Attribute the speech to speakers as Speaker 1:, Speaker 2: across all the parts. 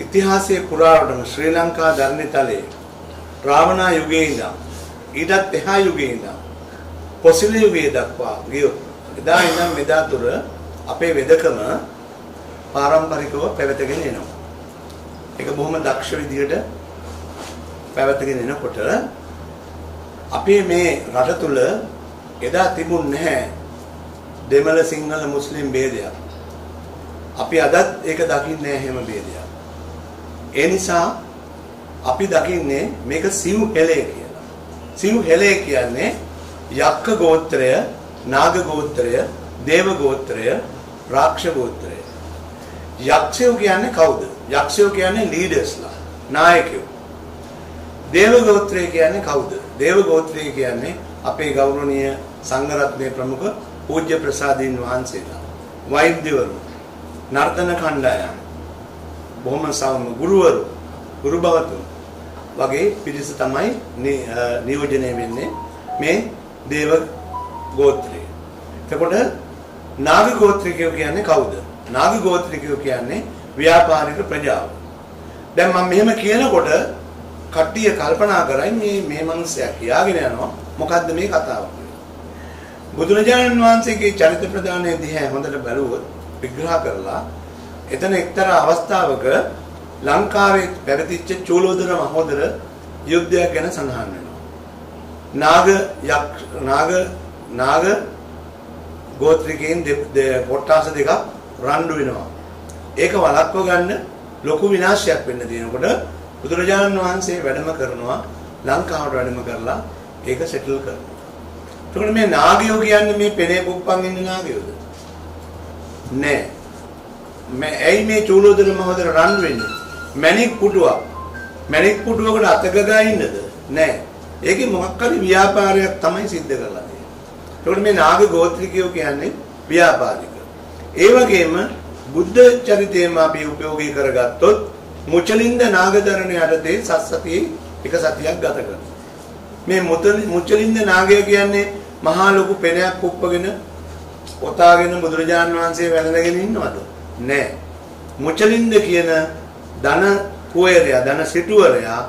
Speaker 1: ඉතිහාසයේ පුරාවටම ශ්‍රී ලංකා ධර්මිතලයේ රාවණා යුගයේ ඉඳන් ඊටත් එහා යුගයේ ඉඳන් පොසිල යුගයේ දක්වා ගියොත් එදා ඉඳන් මෙදා තුර අපේ වෙදකම පාරම්පරිකව පැවතගෙන එනවා. ඒක බොහොම දක්ෂ විදිහට පැවතගෙන එනකොට අපේ මේ රට තුල එදා තිබුණ නැහැ දෙමළ සිංහල මුස්ලිම් ભેදයක්. අපි අදත් ඒක දකින්නේ නැහැ හැම ભેදයක්. ඒ නිසා අපි දකින්නේ මේක සිව් හෙලේ කියලා. සිව් හෙලේ කියන්නේ යක්ක ගෝත්‍රය, නාග ගෝත්‍රය, දේව ගෝත්‍රය, රාක්ෂ ගෝත්‍රය. යක්ෂයෝ කියන්නේ කවුද? යක්ෂයෝ කියන්නේ ලීඩර්ස්ලා, නායකයෝ. දේව ගෝත්‍රය කියන්නේ කවුද? දේව ගෝත්‍රය කියන්නේ අපේ ගෞරවනීය සංඝරත්නයේ ප්‍රමුඛ පූජ්‍ය ප්‍රසාදීන් වහන්සේලා. වෛද්‍යවරු, නර්තන කණ්ඩායම්, බොහොම සාම ගුරුවරු, ගුරු භවතුන් වගේ පිරිස තමයි නියෝජනය වෙන්නේ මේ දේව ගෝත්‍රය. එතකොට නාග ගෝත්‍රිකයෝ කියන්නේ කවුද? නාග ගෝත්‍රිකයෝ කියන්නේ ව්‍යාපාරික ප්‍රජාව. දැන් මම මෙහෙම කියනකොට කට්ටිය කල්පනා කරයි මේ මේ මිනිස්සයා කියාගෙන යනවා මොකද්ද මේ කතාව බුදුරජාණන් වහන්සේගේ චරිත ප්‍රදානයේ දිහා හොඳට බැලුවොත් විග්‍රහ කරලා එතන එක්තරා අවස්ථාවක ලංකාවේ පැවතිච්ච චූලෝදර මහෝදර යුද්ධයක් ගැන සඳහන් වෙනවා. නාග යක් නාග නාග ගෝත්‍රිකයන් කොට්ටාස දෙකක් රණ්ඩු වෙනවා. ඒක වළක්ව ගන්න ලොකු විනාශයක් වෙන්න තියෙනකොට බුදුරජාණන් වහන්සේ වැඩම කරනවා ලංකාවට වැඩම කරලා ඒක සෙටල් කරනවා. එතකොට මේ නාගයෝ කියන්නේ මේ පෙනේ පුප්පන් ඉන්න නාගයෝද? නෑ. මේ ඇයි මේ චූලෝදර මහෝදර රණ්ඩු වෙන්නේ? මැණික් පුටුවක්. මැණික් පුටුවකට අතක ගා ඉන්නද? නෑ. ඒකේ මොකක් හරි ව්‍යාපාරයක් තමයි සිද්ධ කරලා තියෙන්නේ. එතකොට මේ නාග ගෝත්‍රිකයෝ කියන්නේ ව්‍යාපාරික. ඒ වගේම බුද්ධ චරිතයම අපි උපයෝගී කරගත්තොත් මුචලින්ද නාගදරණ යටතේ සස්සතියේ එක සතියක් ගත කරනවා. මේ මුචලින්ද නාගය කියන්නේ මහා ලොකු පෙනයක් කුප්පගෙන ඔතාගෙන බුදුරජාන් වහන්සේ වැළඳගෙන ඉන්නවද? නෑ. මුචලින්ද කියන ධන කුවරයා ධන සිටුවරයා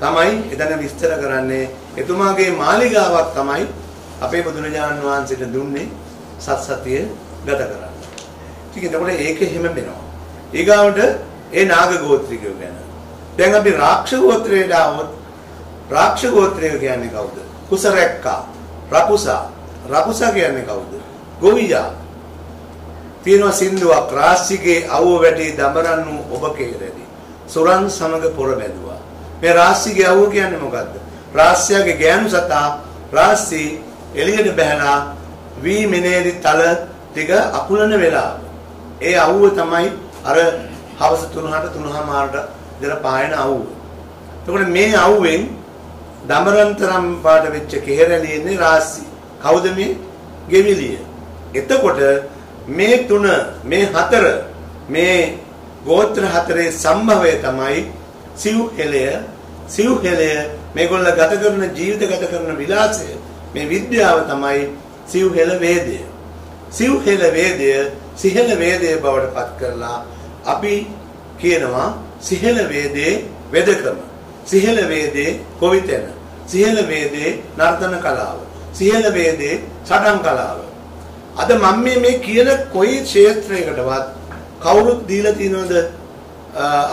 Speaker 1: තමයි එතන විස්තර කරන්නේ එතුමාගේ මාලිගාවක් තමයි අපේ බුදුරජාණන් වහන්සේට දුන්නේ සත්සතිය ගත කරන්න. ඉතින් එතකොට ඒක එහෙම වෙනවා. ඊගාවට ඒ නාග ගෝත්‍රිකයෝ ගැන. දැන් අපි රාක්ෂ ගෝත්‍රයට ආවොත් රාක්ෂ ගෝත්‍රය කියන්නේ කවුද? කුසරැක්කා, රකුසා. රකුසා කියන්නේ කවුද? ගොවියා. තියෙනවා සින්දුවක් රාශිගේ අවුව වැටි දඹරන්නු ඔබ කෙරෙදි. සුරන් සමග පොර බැඳුවා. මේ රාශිගේ අවුව කියන්නේ මොකද්ද? රාශියාගේ ගෑනු සතා රාශි එළියට බහැලා වී මිනේරි තල ටික අකුලන වෙලාව. ඒ අවුව තමයි අර හවස 3ට 3:00මාරට ඉඳලා පායන අවුව. එතකොට මේ අවුවෙන් දමරන්තරම් පාට වෙච්ච කෙහෙරැලි ඉන්නේ රාශි. කවුද මේ? ගෙවිලිය. එතකොට මේ තුන මේ හතර මේ ගෝත්‍ර හතරේ සම්භවය තමයි සිව් හෙලය සිව් හෙලය මේගොල්ල ගත කරන ජීවිත ගත කරන විලාසය. මේ විද්‍යාව තමයි සිව් හෙල වේදය. සිව් හෙල වේදය සිහෙල වේදය බවට පත් කරලා අපි කියනවා සිහෙල වේදේ වෙදකම. සිහෙල වේදේ කොවිතැන. සිහෙල වේදේ නර්තන කලාව. සිහෙල වේදේ සටන් කලාව. අද මම මේ මේ කියන කොයි ක්ෂේත්‍රයකටවත් කවුරුත් දීලා තියනවද?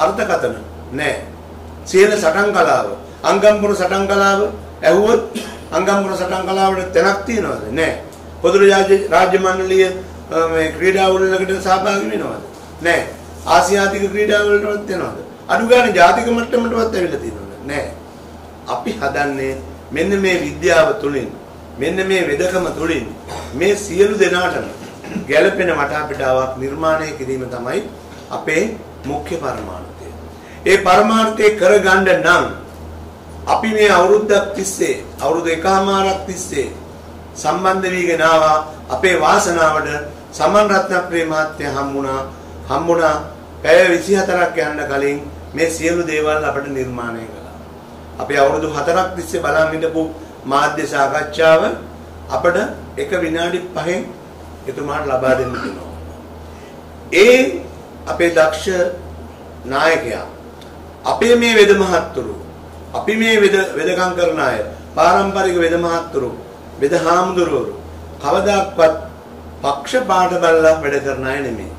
Speaker 1: අර්ථකතන නෑ. සියල සටන් කලාව. අංගම්පුර සටන් කලාව ඇහුවොත් අංගම්පුර සටන් කලාවට තැනක් තියනවද? නෑ. පොදු රාජ්‍ය මණ්ඩලීය මේ ක්‍රීඩා වලකට සහභාගී වෙනවද? නෑ. ආසියාතික ක්‍රීඩා වලටවත් යනවද අඩු ගානේ ජාතික මට්ටමටවත් ඇවිල්ලා තියෙනවද? නෑ. අපි හදන්නේ මෙන්න මේ විද්‍යාව තුලින් මෙන්න මේ වෙදකම තුලින් මේ සියලු දෙනාටම ගැළපෙන වටාපිටාවක් නිර්මාණය කිරීම තමයි අපේ මුඛ්‍ය පරමාර්ථය. ඒ පරමාර්ථය කරගන්න නම් අපි මේ අවුරුද්දක් තිස්සේ අවුරුදු එකමාරක් තිස්සේ සම්බන්ධ වීගෙන ආවා අපේ වාසනාවට සමන් රත්නප්‍රිය මහත්තයා හම්බුණා හම්බුණා පැය 24ක් යන්න කලින් මේ සියලු දේවල් අපිට නිර්මාණය කළා. අපි අවුරුදු 4ක් තිස්සේ බලන් ඉඳපු මාධ්‍ය සාකච්ඡාව අපිට එක විනාඩි 5න් එතුමාට ලබා දෙන්න පුළුවන්. ඒ අපේ දක්ෂ නායකයා අපේ මේ වෙද මහත්තුරු අපි මේ වෙද වෙදකම් කරන අය පාරම්පරික වෙද මහත්තුරු වෙද හාමුදුරුවරු කවදාක්වත් පක්ෂපාත බලලා වැඩ කරන අය නෙමෙයි.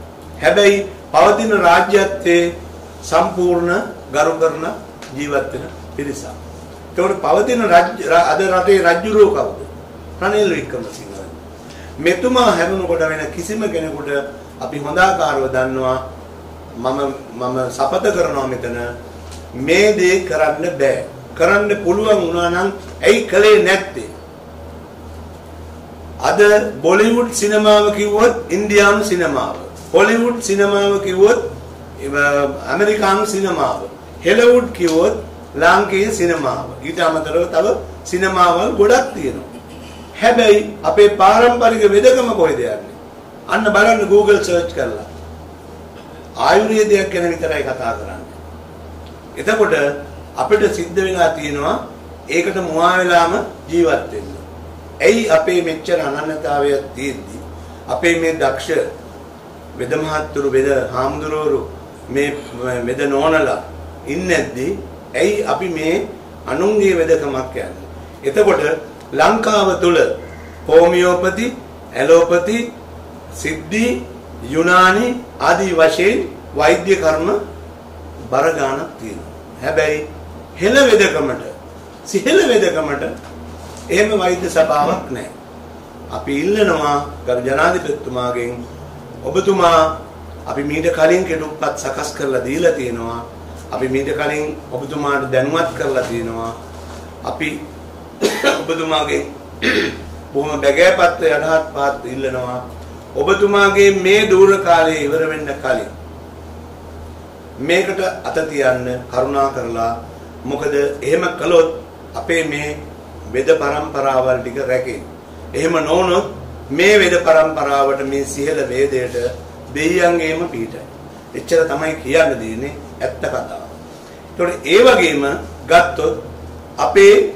Speaker 1: හැබැයි පවතින රාජ්‍යත්වයේ සම්පූර්ණ ගරු කරන ජීවත් වෙන පිරිසක්. ඒකට පවතින අද රටේ රජුරෝ කවුද? රනිල් වික්‍රමසිංහ. මෙතුමා හැරුණකොට වෙන කිසිම කෙනෙකුට අපි හොඳාකාරව දන්නවා මම මම සපත කරනවා මෙතන මේ දේ කරන්න බෑ. කරන්න පුළුවන් වුණා නම් ඇයි කළේ නැත්තේ? අද බොලිවුඩ් සිනමාව කිව්වොත් ඉන්දියානු සිනමාව. හොලිවුඩ් සිනමාව කිව්වොත් ඇමරිකානු සිනමාව. හෙලවුඩ් කිව්වොත් ලාංකේය සිනමාව. ඊට අමතරව තව සිනමාවල් ගොඩක් තියෙනවා. හැබැයි අපේ පාරම්පරික වෙදකම කොහෙද යන්නේ? අන්න බලන්න Google search කරලා. ආයුර්වේදයක් ගැන විතරයි කතා කරන්නේ. එතකොට අපිට සිද්ධ වෙලා තියෙනවා ඒකට මුවා වෙලාම ජීවත් වෙන්න. ඇයි අපේ මෙච්චර අනන්‍යතාවයක් තියෙද්දි අපේ මේ දක්ෂ වෙද මහත්තුරු වෙද හාමුදුරුවරු මේ වෙද නෝනලා ඉන්නේද්දි ඇයි අපි මේ අනුන්ගේ වෙදකමක් යන්නේ? එතකොට ලංකාව තුල හෝමියෝපති, ඇලෝපති, සිද්ධි, යුනානි ආදී වශයෙන් වෛද්‍ය කර්ම බර ගාණක් තියෙනවා. හැබැයි හෙළ වෙදකමට, සිහෙළ වෙදකමට එහෙම වෛද්‍ය සභාවක් නැහැ. අපි ඉල්ලනවා ගරු ජනාධිපතිතුමාගෙන් ඔබතුමා අපි මීට කලින් කෙටුම්පත් සකස් කරලා දීලා තියෙනවා. අපි මීට කලින් ඔබතුමාට දැනුවත් කරලා තියෙනවා අපි ඔබතුමාගේ බොහොම බැගෑපත්ව යටහත් පහත් ඉල්ලනවා ඔබතුමාගේ මේ දූර කාලයේ ඉවර වෙන්න කලින් මේකට අත තියන්න කරුණා කරලා මොකද එහෙම කළොත් අපේ මේ වෙද પરම්පරාවල් ටික රැකේ. එහෙම නොවුනොත් මේ වෙද પરම්පරාවට මේ සියල වේදයට දෙයියන්ගේම පිටයි. එච්චර තමයි කියන්න දෙන්නේ ඇත්ත කතාව. ඒතකොට ඒ වගේම ගත්තොත් අපේ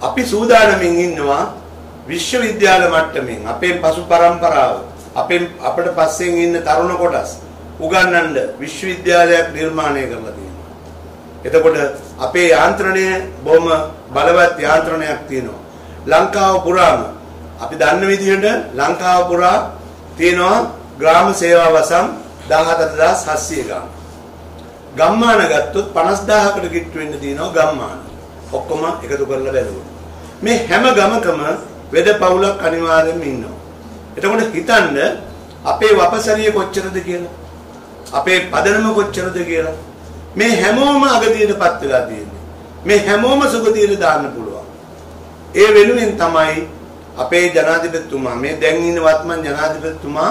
Speaker 1: අපි සූදානමින් ඉන්නවා විශ්වවිද්‍යාල මට්ටමින් අපේ පසු પરම්පරාව අපෙන් අපිට පස්සෙන් ඉන්න තරුණ කොටස් උගන්වන්න විශ්වවිද්‍යාලයක් නිර්මාණය කරලා තියෙනවා. එතකොට අපේ යාන්ත්‍රණය බොහොම බලවත් යාන්ත්‍රණයක් තියෙනවා. ලංකාව පුරාම අපි දන්න විදිහට ලංකාව පුරා තියෙනවා ග්‍රාම සේවා වසම් 14700 ගාන. ගම්මාන ගත්තොත් 50000කට කිට්ටු වෙන්න තියෙනවා ගම්මාන. ඔක්කොම එකතු කරලා බැලුවොත්. මේ හැම ගමකම වෙද පවුලක් අනිවාර්යෙන්ම ඉන්නවා. එතකොට හිතන්න අපේ වපසරිය කොච්චරද කියලා. අපේ පදනම කොච්චරද කියලා. මේ හැමෝම අගතියටපත් වෙලා තියෙන්නේ. මේ හැමෝම සුගතියට දාන්න පුළුවන්. ඒ වෙනුවෙන් තමයි අපේ ජනාධිපතිතුමා මේ දැන් ඉන්න වත්මන් ජනාධිපතිතුමා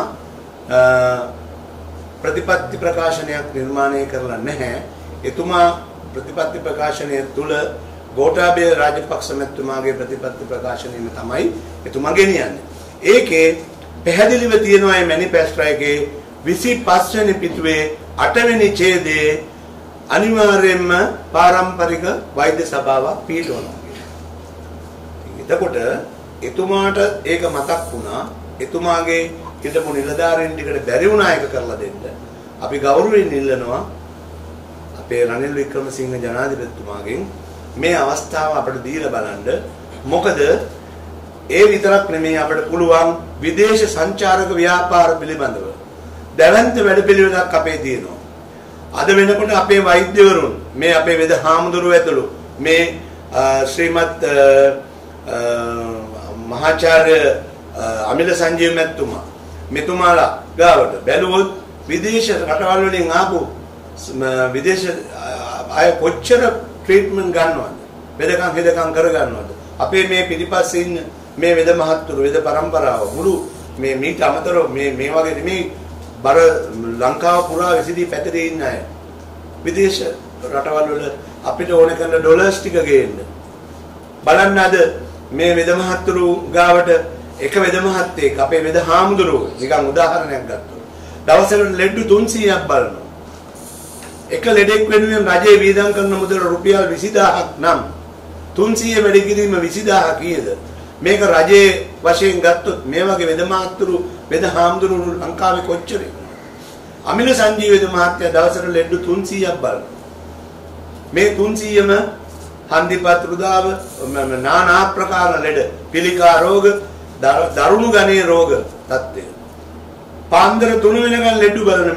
Speaker 1: ප්‍රතිපත්ති ප්‍රකාශනයක් නිර්මාණය කරලා නැහැ. එතුමා ප්‍රතිපත්ති ප්‍රකාශනය තුල ගෝඨාභය රාජපක්ෂ මැතිතුමාගේ ප්‍රතිපත්ති ප්‍රකාශනයම තමයි එතුමා ගෙනියන්නේ. ඒකේ පැහැදිලිව තියෙනවා මේ මැනිෆෙස්ටෝ එකේ 25 වෙනි පිටුවේ 8 වෙනි ඡේදයේ අනිවාර්යයෙන්ම පාරම්පරික වෛද්‍ය සභාවක් පිළිටවනවා. එතකොට එතුමාට ඒක මතක් වුණා. එතුමාගේ හිටපු නිලධාරීන් ටිකට බැරි වුණා ඒක කරලා දෙන්න. අපි ගෞරවයෙන් ඉල්ලනවා අපේ රනිල් වික්‍රමසිංහ ජනාධිපතිතුමාගෙන් මේ අවස්ථාව අපිට දීලා බලන්න. මොකද ඒ විතරක් නෙමෙයි අපිට පුළුවන් විදේශ සංචාරක ව්‍යාපාර පිළිබඳව දැවැන්ත වැඩපිළිවෙලක් අපේ තියෙනවා. අද වෙනකොට අපේ වෛද්‍යවරුන් මේ අපේ වෙද හාමුදුරුවෝ ඇතුළු මේ ශ්‍රීමත් මහාචාර්ය අමිල සංජීව මැතිතුමා මෙතුමාලා ගාවට බැලුවොත් විදේශ රටවල් වලින් ආපු විදේශ අය කොච්චර ට්‍රීට්මන්ට් ගන්නවද? වෙදකම් හෙදකම් කරගන්නවද? අපේ මේ පිටිපස්සේ ඉන්න මේ වෙද මහත්තුරු වෙද પરම්පරාව මුළු මේ මීට අමතරව මේ මේ වගේ නෙමෙයි බර ලංකාව පුරා විසිරී පැතිරී ඉන්න අය. විදේශ රටවල් වල අපිට ඕන කරන ඩොලර්ස් ටික ගේන්න. බලන්න අද මේ වෙද මහත්තුරු ගාවට එක වෙද මහත්තයෙක් අපේ වෙද හාමුදුරුවෝ නිකන් උදාහරණයක් ගත්තොත් දවසකට ලෙඩ්ඩු 300ක් බලනවා. එක ලෙඩෙක් වෙනුවෙන් රජයේ වීදම් කරන මුදල රුපියල් 20000ක් නම් 300 වැඩි කිරීම 20000 කීයද? මේක රජයේ වශයෙන් ගත්තොත් මේ වගේ වෙද මහත්තුරු වෙද හාමුදුරුවෝ ලංකාවේ කොච්චර අමිල සංජීව වෙද මහත්තයා දවසට ලෙඩ්ඩු 300ක් බලනවා. මේ 300ම හන්දිපත් රුදාව නානා ප්‍රකාර ලෙඩ පිළිකා රෝග දරුණු ගණයේ රෝග තත්ත්වය. පාන්දර 3 වෙනකන් ලෙඩු බලන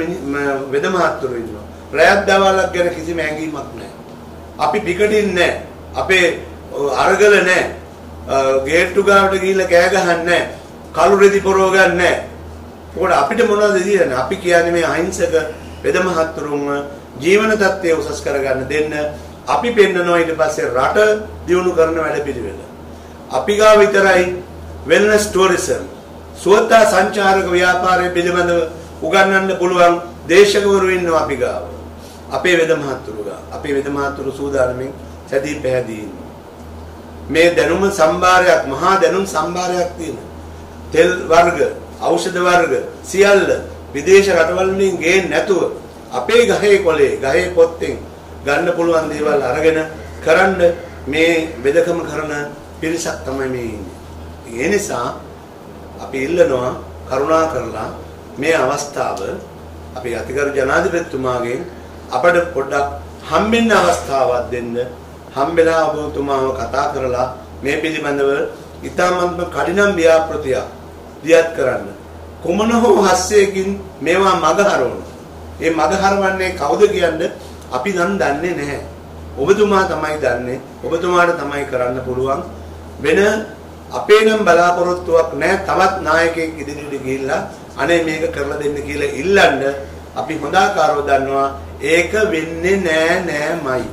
Speaker 1: වෙද මහත්තුරු ඉන්නවා. රැයක් දවල්ක් ගැන කිසිම ඇඟීමක් නැහැ. අපි පිකටින් නැහැ. අපේ අරගල නැහැ. ගේට්ටු ගාවට ගිහිල්ලා කෑ ගහන්නේ නැහැ. කළු රෙදි පොරව ගන්න. නැහැ මොකද අපිට මොනවද කියන්නේ අපි කියන්නේ මේ අහිංසක වෙද මහත්තුරුන්ව ජීවන තත්ත්වය උසස් කරගන්න දෙන්න. අපි පෙන්නනවා ඊට පස්සේ රට දියුණු කරන වැඩපිළිවෙල. අපි ගාව විතරයි වෙල්නස් ටුවරිසම් සුවතා සංචාරක ව්‍යාපාරය පිළිබඳව උගන්වන්න පුළුවන් දේශකවරු ඉන්නවා අපි ගාව. අපේ වෙද මහත්තුරු ගාව. අපේ වෙද මහත්තුරු සූදානමින් සැදී පැහැදී මේ දැනුම සම්භාරයක් මහා දැනුම් සම්භාරයක් තියෙන තෙල් වර්ග ඖෂධ වර්ග සියල්ල විදේශ රටවල් වලින් ගේන්නේ නැතුව අපේ ගහේ කොලේ ගහේ පොත්තෙන් ගන්න පුළුවන් දේවල් අරගෙන කරන්න මේ වෙදකම කරන පිරිසක් තමයි මේ ඉන්නේ. ඒ නිසා අපි ඉල්ලනවා කරුණා කරලා මේ අවස්ථාව අපි අතිගරු ජනාධිපතිතුමාගෙන් අපට පොඩ්ඩක් හම්බෙන්න අවස්ථාවක් දෙන්න හම්බෙලා ඔබතුමාව කතා කරලා මේ පිළිබඳව ඉතාමත්ම කඩිනම් ව්‍යාපෘතියක් දියත් කරන්න කුමන හෝ හස්සයකින් මේවා මග හරවන. ඒ මග හරවන්නේ කවුද කියන්නේ අපි නම් දන්නේ නැහැ. ඔබතුමා තමයි දන්නේ. ඔබතුමාට තමයි කරන්න පුළුවන්. වෙන අපේ නම් බලාපොරොත්තුවක් නැහැ. තවත් නායකයෙක් ඉදිරියට ගිහිල්ලා අනේ මේක කරලා දෙන්න කියලා ඉල්ලන්න අපි හොඳ ආකාරව දන්නවා ඒක වෙන්නේ නෑ නෑමයි.